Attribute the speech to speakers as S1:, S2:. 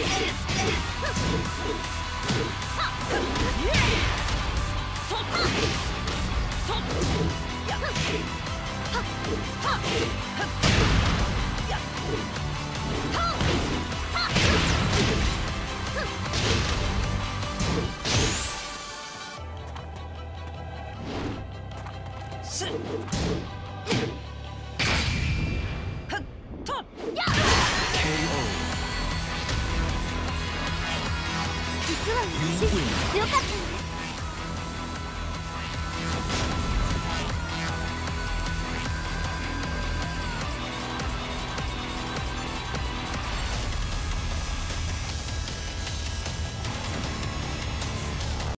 S1: Fight.
S2: 実は私強かったんだ